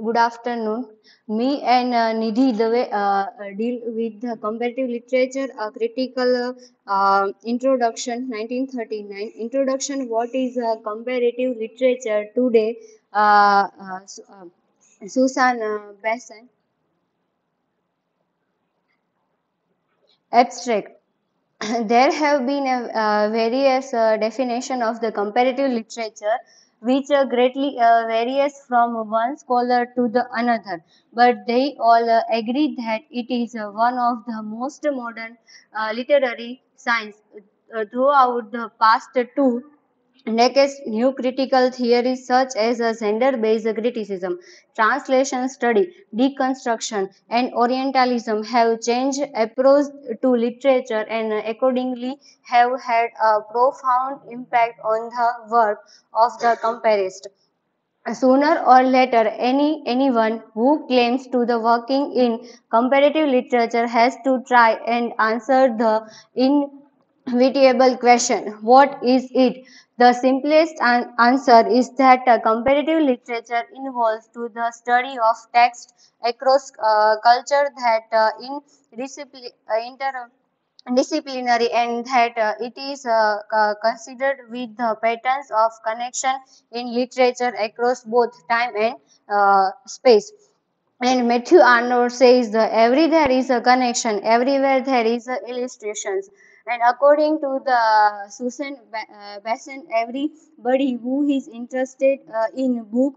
Good afternoon. Me and uh, Nidhi Dave uh, deal with the comparative literature, a critical uh, introduction, 1939. Introduction, what is uh, comparative literature today? Uh, uh, uh, Susan uh, Bassnett. Abstract. there have been a, uh, various uh, definition of the comparative literature which uh, greatly uh, varies from one scholar to the another. But they all uh, agree that it is uh, one of the most modern literary science throughout the past two Next, new critical theories such as a gender-based criticism, translation study, deconstruction, and Orientalism have changed approach to literature and accordingly have had a profound impact on the work of the comparist. Sooner or later, any anyone who claims to the working in comparative literature has to try and answer the inevitable question: What is it? The simplest an- answer is that uh, comparative literature involves to the study of text across uh, culture that uh, in uh, disciplinary and that uh, it is uh, considered with the patterns of connection in literature across both time and space. And Matthew Arnold says that everywhere is a connection, everywhere there is illustrations. And according to the Susan uh, Bassnett, everybody who is interested uh, in book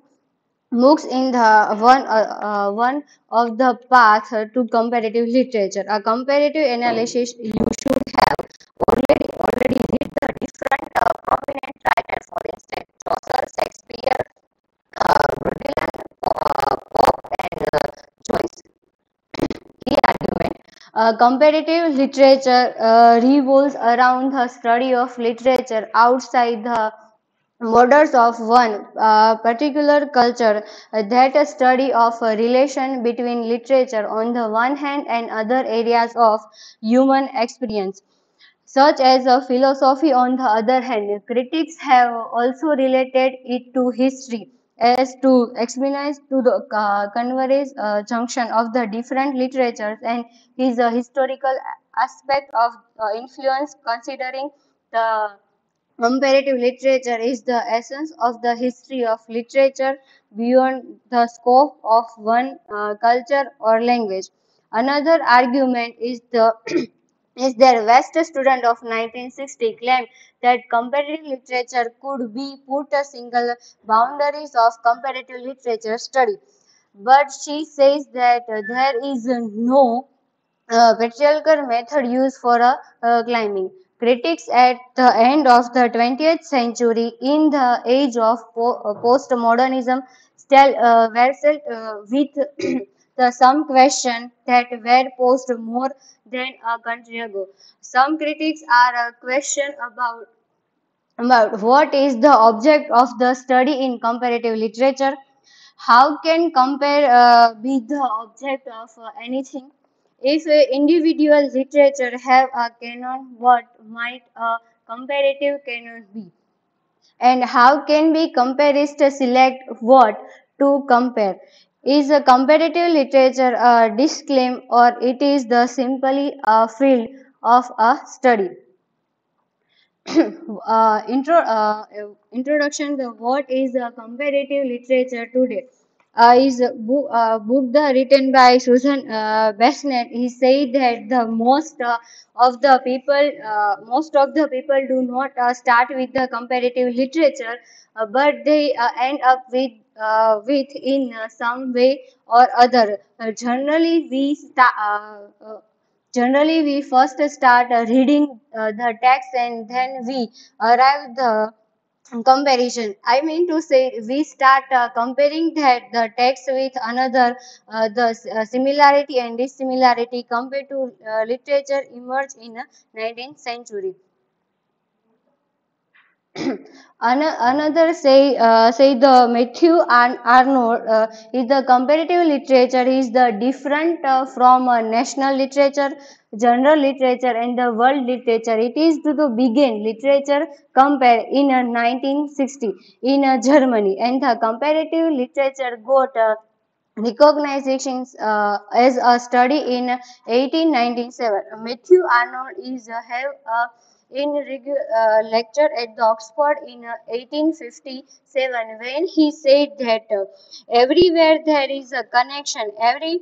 books in the one uh, uh, one of the path to comparative literature. A comparative analysis you should have already already read the different uh, prominent writers, for instance, Chaucer, Shakespeare, uh, Baudelaire, uh, Pope, and uh, Joyce. Key argument. Uh, comparative literature uh, revolves around the study of literature outside the borders of one uh, particular culture. Uh, that a study of a relation between literature on the one hand and other areas of human experience such as a philosophy on the other hand. Critics have also related it to history as to examine to the uh, converge uh, junction of the different literatures and his uh, historical aspect of uh, influence considering the Comparative literature is the essence of the history of literature beyond the scope of one uh, culture or language. Another argument is the is their West student of 1960 claimed that comparative literature could be put a single boundaries of comparative literature study. But she says that uh, there is uh, no uh, method used for a uh, climbing. Critics at the end of the 20th century, in the age of po- uh, postmodernism, still uh, wrestled uh, with the some question that were posed more than a country ago. Some critics are a question about about what is the object of the study in comparative literature? How can compare uh, be the object of uh, anything? If individual literature have a canon what might a comparative canon be? And how can we comparist select what to compare is a comparative literature a disclaim or it is the simply a field of a study. Uh, intro, uh, introduction the what is uh, comparative literature today uh, is a book, uh, book the written by Susan uh, Bassnett. He said that the most uh, of the people, uh, most of the people do not uh, start with the comparative literature, uh, but they uh, end up with uh, with in uh, some way or other. Uh, generally, we sta- uh, uh, Generally, we first start uh, reading uh, the text and then we arrive the comparison. I mean to say, we start uh, comparing that the text with another, uh, the uh, similarity and dissimilarity compared to uh, literature emerged in the 19th century. Another say uh, say the Matthew and Arnold uh, is the comparative literature is the different uh, from uh, national literature, general literature and the world literature. It is to the begin literature compare in uh, 1960 in uh, Germany and the comparative literature got uh, recognition uh, as a study in 1897. Matthew Arnold is uh, have a in uh, lecture at the Oxford in uh, 1857 when he said that uh, everywhere there is a connection, every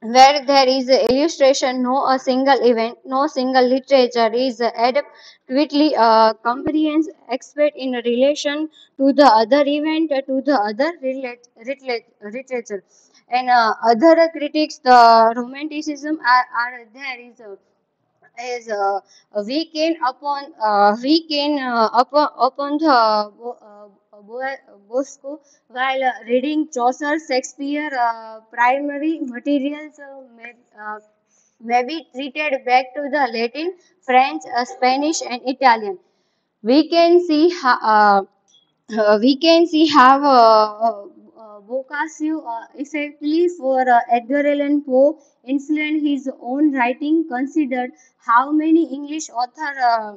where there is a illustration, no a single event, no single literature is adequately uh, comprehends expert in relation to the other event, to the other relate, relate, literature. And uh, other critics, the romanticism are, are there is a is uh, can upon uh, weekend uh, upon upon the uh, Bo- Bosco while uh, reading Chaucer, Shakespeare, uh, primary materials uh, may, uh, may be treated back to the Latin, French, uh, Spanish, and Italian. We can see how. Uh, uh, we can see how uh, uh, uh, Boccaccio, uh, effectively for uh, Edgar Allan Poe, influenced his own writing. Considered how many English authors uh,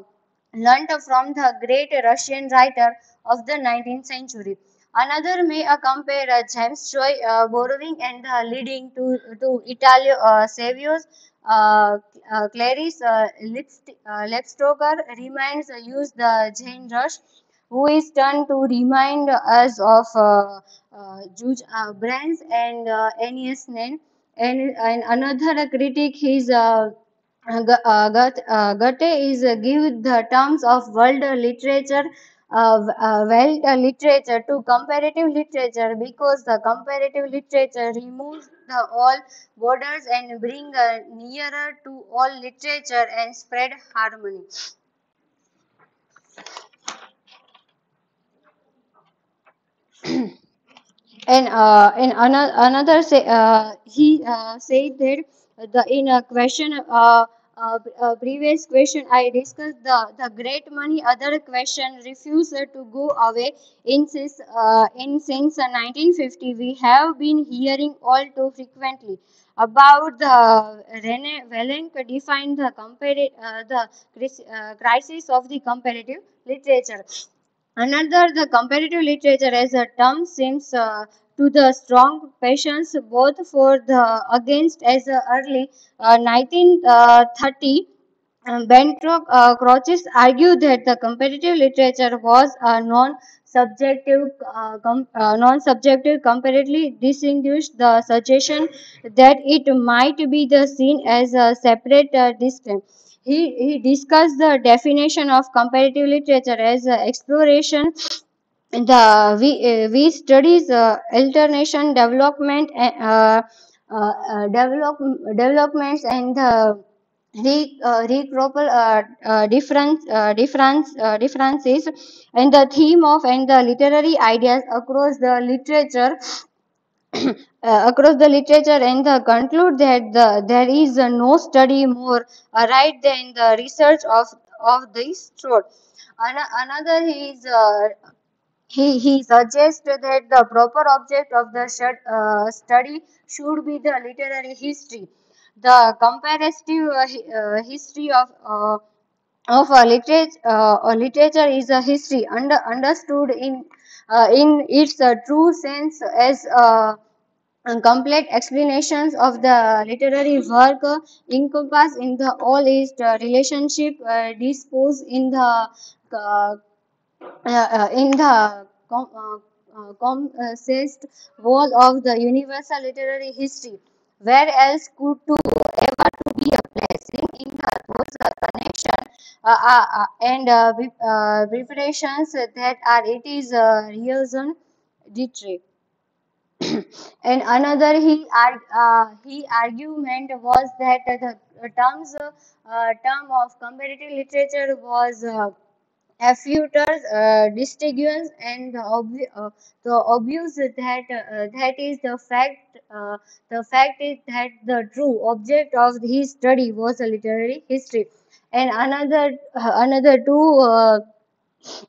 learnt from the great Russian writer of the 19th century. Another may uh, compare uh, James Joy uh, borrowing and leading to to Italian uh, saviors. Uh, uh, Clarice uh, Lepstoker reminds uh, use the Jane Rush who is turned to remind us of uh, uh, Juge uh, Brands and uh, Aeneas Nen. And, and another critic is Goethe is give the terms of world literature uh, world literature to comparative literature because the comparative literature removes the all borders and bring uh, nearer to all literature and spread harmony. And uh, in another, another say, uh, he uh, said that the in a question, uh, uh, uh, previous question I discussed the the great money. Other question refused to go away. In since uh, in since 1950, we have been hearing all too frequently about the Rene Wellek defined the comparative uh, the uh, crisis of the comparative literature. Another, the comparative literature as a term seems uh, to the strong passions both for the against as early uh, 1930 um, Bentrock uh, Croces argued that the comparative literature was a non-subjective, uh, com- uh, non-subjective, comparatively distinguished the suggestion that it might be the seen as a separate uh, discipline. He, he discussed the definition of comparative literature as exploration the we uh, we studies uh, alternation development uh, uh, uh, develop, developments and the re, uh, uh, difference difference differences and the theme of and the literary ideas across the literature across the literature and conclude that the, there is uh, no study more uh, right than the research of of this sort. Ano- Another is uh, he, he suggests that the proper object of the stud- uh, study should be the literary history. The comparative uh, uh, history of uh, of a literature, uh, literature is a history under, understood in uh, in its uh, true sense as uh, complete explanations of the literary work uh, encompass in the all its uh, relationship uh, disposed in the uh, uh, uh, in the com- compressed whole of the universal literary history. Where else could to ever to be a place in, the those connection and preparations that are it is uh, reason literary. And another he uh, he argument was that the terms uh, term of comparative literature was uh, affuters, uh, and the, obvi- uh, the obvious that uh, that is the fact. Uh, the fact is that the true object of his study was literary history, and another another two.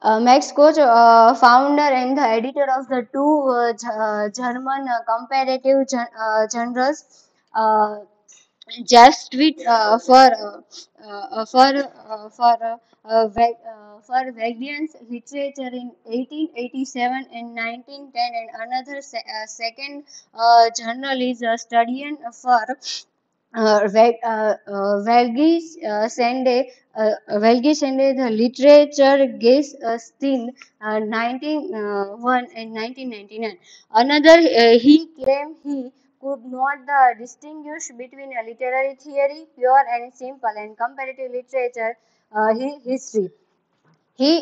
Uh, Max Koch, uh, founder and the editor of the two uh, uh, German uh, comparative uh, journals, uh, just uh, for for for for Wagner literature in 1887 and 1910, and another se- second journal is a study for uh, Ve- uh, uh, uh, Sende, uh, Sende, the literature Gaze uh, Steen, uh, 1901 and 1999. Another, uh, he claimed he could not uh, distinguish between a literary theory, pure and simple, and comparative literature uh, history he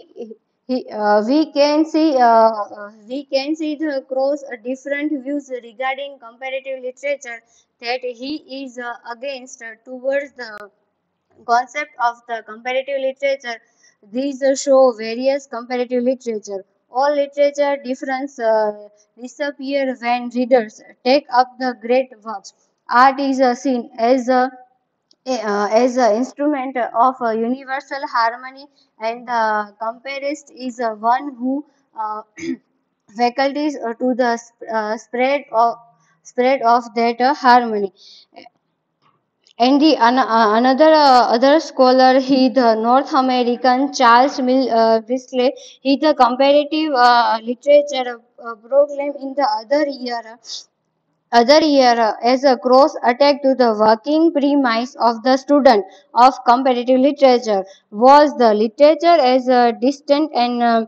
he uh, we can see uh, uh, we can see the cross uh, different views regarding comparative literature that he is uh, against towards the concept of the comparative literature. These show various comparative literature. All literature difference disappear when readers take up the great works. Art is seen as a uh, as an instrument of universal harmony and the comparist is uh, one who uh, faculties uh, to the sp- uh, spread of spread of that harmony. And the an, another other scholar he the north american charles Mill, Bisley, he the comparative literature uh, proclaimed in the other year other year uh, as a cross attack to the working premise of the student of comparative literature was the literature as a distant and uh,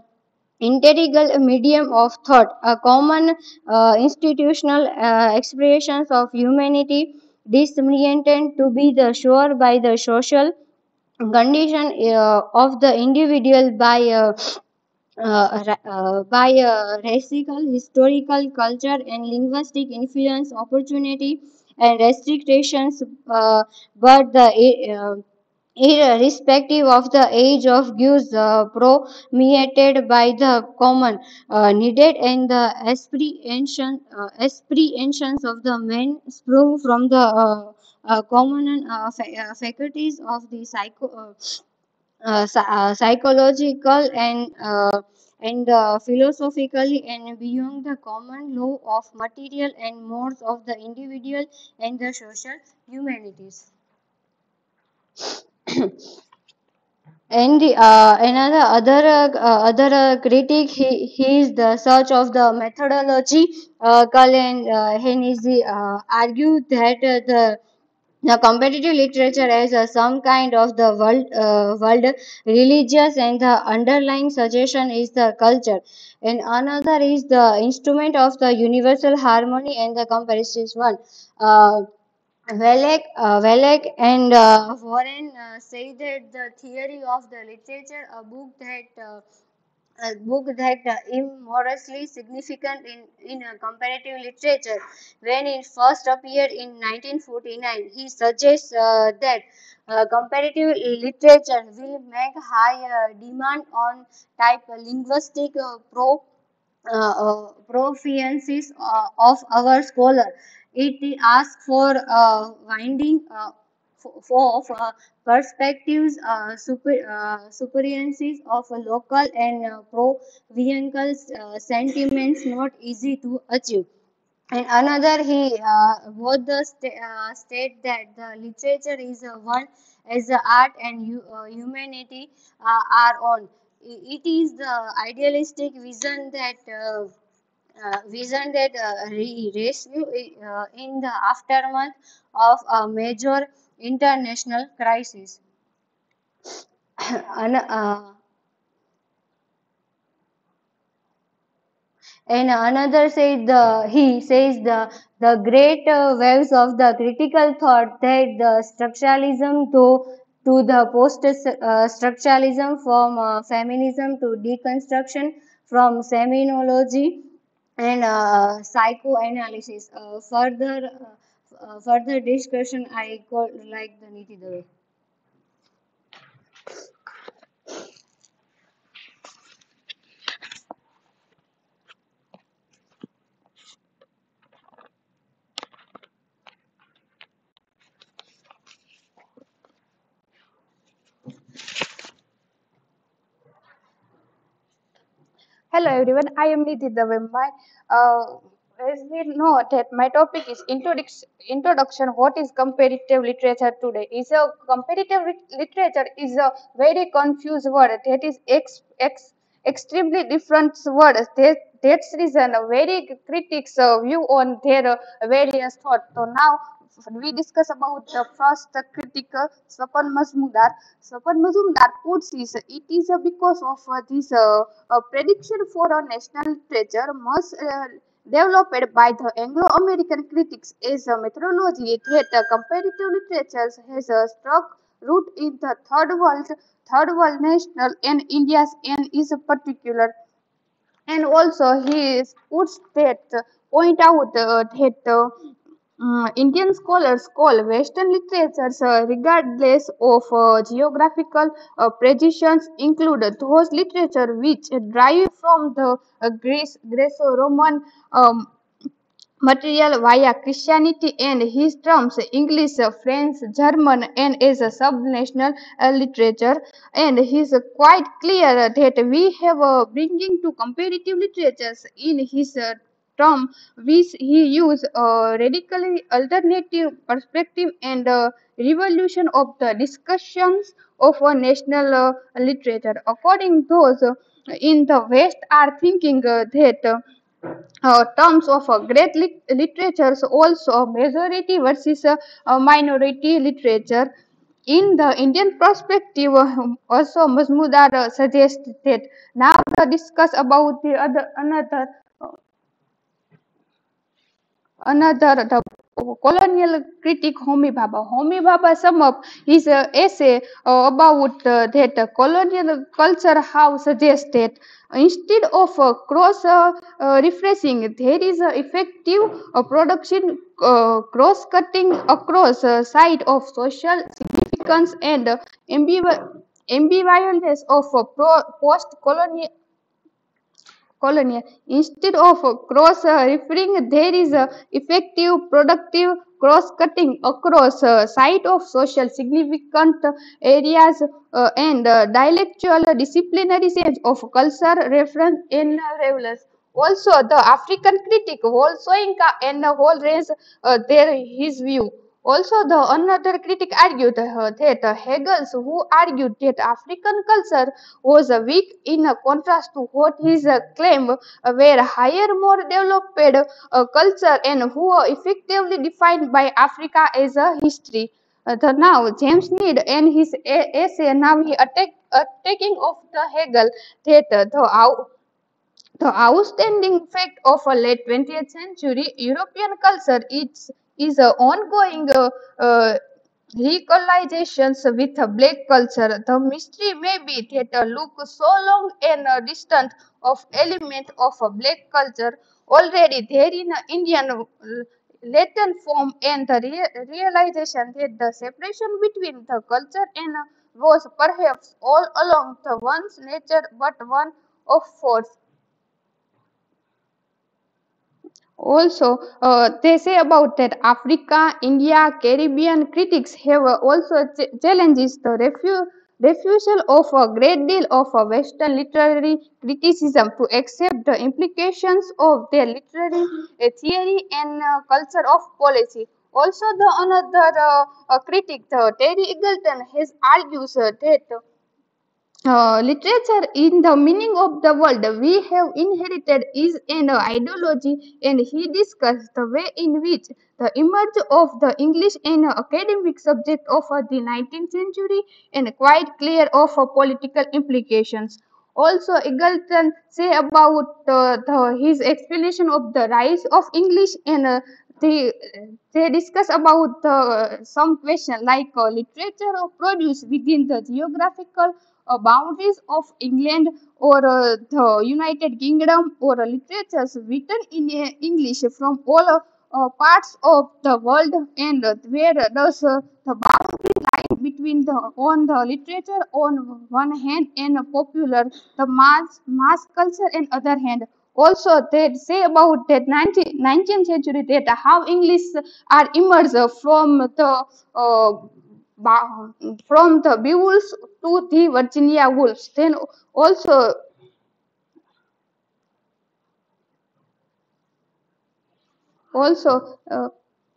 integral medium of thought, a common uh, institutional uh, expressions of humanity disoriented to be the sure by the social condition uh, of the individual by uh, uh, by uh, racial, historical, culture, and linguistic influence, opportunity, and restrictions, uh, but the uh, irrespective of the age of gives uh, permeated by the common uh, needed and the aspiration, uh, of the men sprung from the common fa- faculties of the psycho, psychological and uh, and uh, philosophically and beyond the common law of material and modes of the individual and the social humanities. And uh, another other uh, uh, other uh, critic he, he is the search of the methodology. Uh, Cullen uh, Hennessy uh, argued that uh, the the competitive literature as a some kind of the world uh, world religious and the underlying suggestion is the culture. And another is the instrument of the universal harmony and the comparison one. Uh, Wellek, uh, and uh, Warren uh, say that the theory of the literature, a book that uh, a book that uh, immensely significant in, in uh, comparative literature. When it first appeared in 1949, he suggests uh, that uh, comparative literature will make high demand on type linguistic uh, pro uh, proficiencies of our scholar. It asks for winding uh, for, for uh, perspectives, uh, super, uh, superiencies of local and uh, provincial uh, sentiments not easy to achieve. And another, he uh, both the sta- uh, state that the literature is uh, one as the art and uh, humanity uh, are on. It is the idealistic vision that uh, uh, vision that re- rescue in the aftermath of a major international crisis. An- uh, And another said the he says the the great uh, waves of the critical thought that the structuralism to to the post uh, structuralism from feminism to deconstruction from semiology and uh, psychoanalysis. Uh, further uh, uh, further discussion I call like the Nidhi Dave. Hello everyone, I am Nidhi Davembai. Uh, as we know that my topic is introduction, what is comparative literature today. Is a comparative literature is a very confused word that is ex, ex, extremely different words. That, that's reason a very critics uh, view on their uh, various thoughts. So now we discuss about the first critical Swapan Majumdar, Swapan Majumdar puts it is because of uh, this uh, prediction for a national literature must uh, developed by the Anglo-American critics as a methodology. That comparative literature has uh, struck root in the third world, third world national and India's and is particular. And also he puts that point out that Indian scholars call Western literatures, uh, regardless of uh, geographical uh, precisions, include those literature which derive from the uh, Greece, Greco-Roman um, material via Christianity and his terms English, French, German and as a subnational uh, literature. And he's uh, quite clear that we have uh, bringing to comparative literatures in his uh, term which he used a radically alternative perspective and a revolution of the discussions of a national uh, literature. According those uh, in the west are thinking uh, that uh, uh, terms of uh, great lit- literatures also majority versus uh, uh, minority literature. In the Indian perspective, uh, also Majumdar uh, suggests that now discuss about the other another uh, another the colonial critic Homi Bhabha. Homi Bhabha sum up his uh, essay uh, about uh, that colonial culture how suggested instead of cross refreshing there is a effective production cross cutting across side of social significance and ambival- ambivalence of uh, post-colonial colonial. Instead of cross uh, referring, there is effective, productive cross-cutting across uh, site of social significant areas uh, and dialectual disciplinary sense of culture, reference, and relevance. Also, the African critic Wole Soyinka and range uh, there his view. Also, the another critic argued that uh, Hegel, who argued that African culture was weak in contrast to what his claim were higher, more developed uh, culture, and who effectively defined by Africa as a history. Uh, the now James Snead and his essay now he attack attacking of the Hegel that the the outstanding fact of a late 20th century European culture is, is an ongoing uh, uh, recolonizations with a black culture. The mystery may be that uh, look so long and uh, distant of element of a black culture already there in uh, Indian uh, latent form and the rea- realization that the separation between the culture and uh, was perhaps all along the one's nature but one of force Also, uh, they say about that Africa, India, Caribbean critics have also ch- challenges the refu- refusal of a great deal of Western literary criticism to accept the implications of their literary uh, theory and uh, culture of policy. Also, the another uh, critic, the Terry Eagleton, has argues uh, that uh, literature in the meaning of the world we have inherited is an ideology and he discussed the way in which the emerge of the english in academic subject of uh, the 19th century and quite clear of uh, political implications. Also eagleton say about uh, the, his explanation of the rise of english and uh, they they discuss about some question like literature or produce within the geographical boundaries of England or uh, the United Kingdom or uh, literatures written in uh, English from all uh, uh, parts of the world and uh, where does uh, the boundary line between the on the literature on one hand and popular the mass mass culture on other hand? Also they say about that 19, 19th century that how english are emerged from the uh, from the Beowulf to the Virginia Wolves. Then also also uh,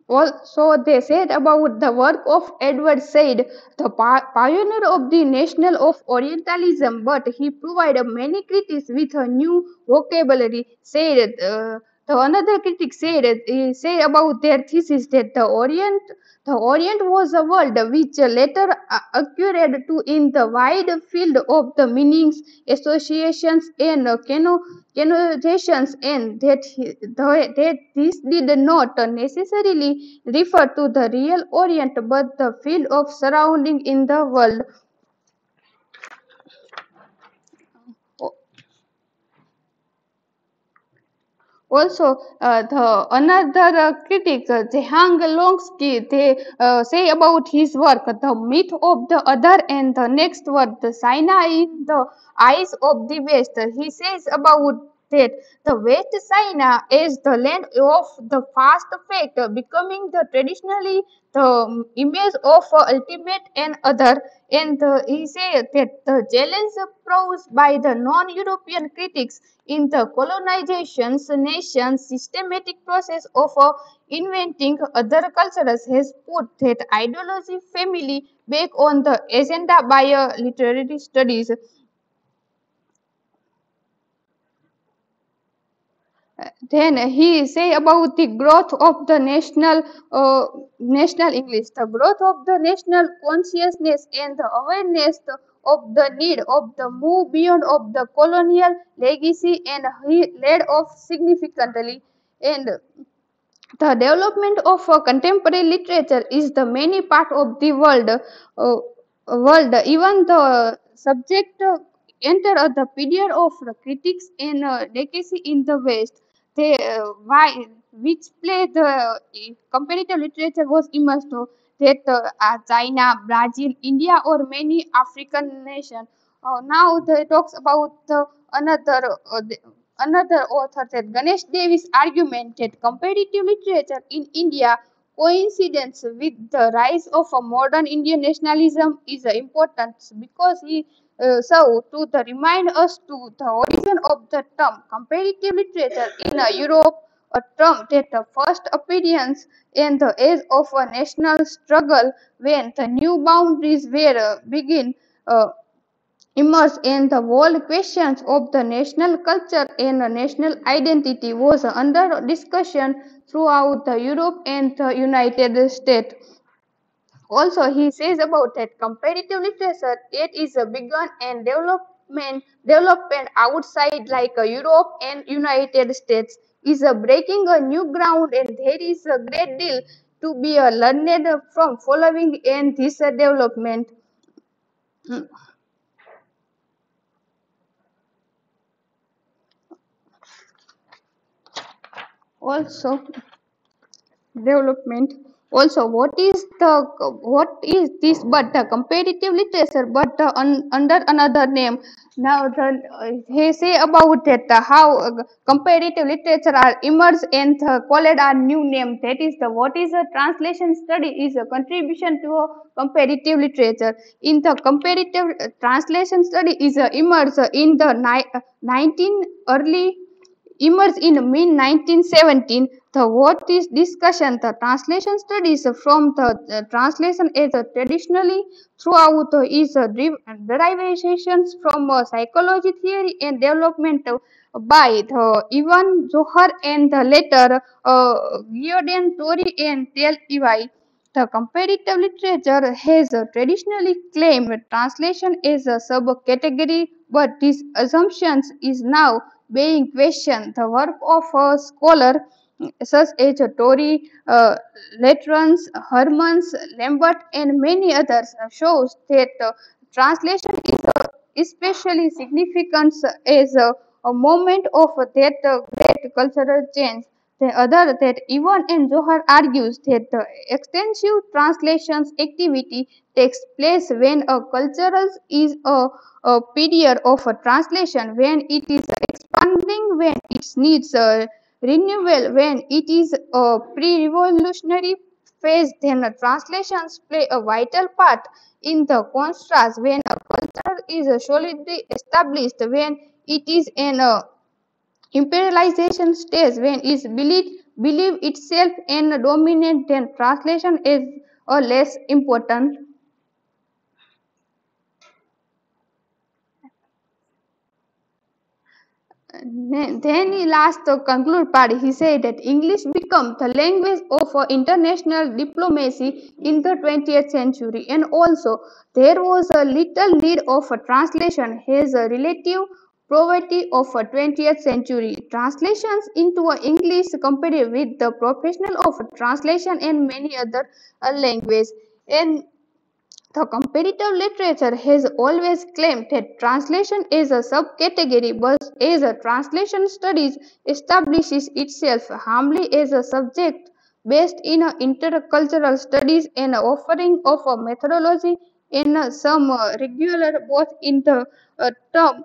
also they said about the work of Edward Said, the pioneer of the national of Orientalism, but he provided many critics with a new vocabulary, said uh, the another critic said he said about their thesis that the Orient the Orient was a world which later uh, occurred to in the wide field of the meanings, associations, and connotations, and that, that this did not necessarily refer to the real Orient but the field of surrounding in the world. Also, uh, the another uh, critic, uh, Zhang Longxi, they say about his work, the myth of the other and the next word, the China in the eyes of the West. He says about that the West China is the land of the fast fact, becoming the traditionally the image of ultimate and other. And he says that the challenge posed by the non-European critics in the colonization's nation systematic process of uh, inventing other cultures has put that ideology family back on the agenda by uh, literary studies. Then he say about the growth of the national uh, national English, the growth of the national consciousness and the awareness of the need of the move beyond of the colonial legacy and he led off significantly and the development of uh, contemporary literature is the many part of the world. Uh, world even the subject uh, enter uh, the period of critics and uh, legacy in the West. They uh, why which play the uh, comparative literature was immersed to that uh, China, Brazil, India, or many African nations. Uh, now they talks about another uh, the, another author said Ganesh Devy's argument that comparative literature in India coincidence with the rise of a modern Indian nationalism is important because he uh, so to the remind us to the origin of the term comparative literature in uh, Europe, a term that uh, first appearance in the age of a national struggle when the new boundaries were uh, begin. Uh, immersed in the world questions of the national culture and national identity was under discussion throughout the Europe and the United States. Also, he says about that comparative literature, it is a begun and development development outside like uh, Europe and United States is a breaking a new ground and there is a great deal to be learned from following in this development. Also, development also what is the what is this but the comparative literature but un, under another name? Now the uh, he say about that uh, how uh, comparative literature are emerged and uh, called a new name. That is the what is a translation study is a contribution to a comparative literature in the comparative uh, translation study is uh, emerged in the ni- uh, 19 early emerged in mid 1917 the what is discussion the translation studies from the translation is traditionally throughout uh, is deriv- derivations from psychology theory and development by the Even-Zohar and the later uh, Toury and Tel. The comparative literature has traditionally claimed translation as a subcategory, but this assumption is now being questioned. The work of a scholar such as Toury, uh, Latrans, Hermans, Lambert, and many others uh, shows that uh, translation is uh, especially significant as a, a moment of that uh, great cultural change. The other that Ivan and Zohar argues that extensive translations activity takes place when a cultural is a, a period of a translation, when it is when it needs a renewal, when it is a pre-revolutionary phase, then translations play a vital part in the contrast when a culture is solidly established, when it is in a imperialization stage when is believed believe itself and dominate, then translation is a less important. Then he last to conclude part, he said that English become the language of international diplomacy in the 20th century and also there was a little need of translation a relative poverty of a 20th century. Translations into English compared with the professional of translation and many other uh, languages. And the comparative literature has always claimed that translation is a subcategory, but as a translation studies establishes itself humbly as a subject based in intercultural studies and offering of a methodology in some regular both in the uh, term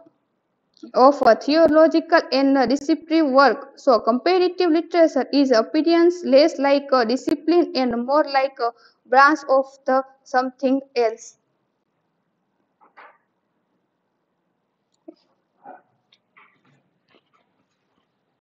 of a theological and a descriptive work. So comparative literature is appearance less like a discipline and more like a branch of the something else.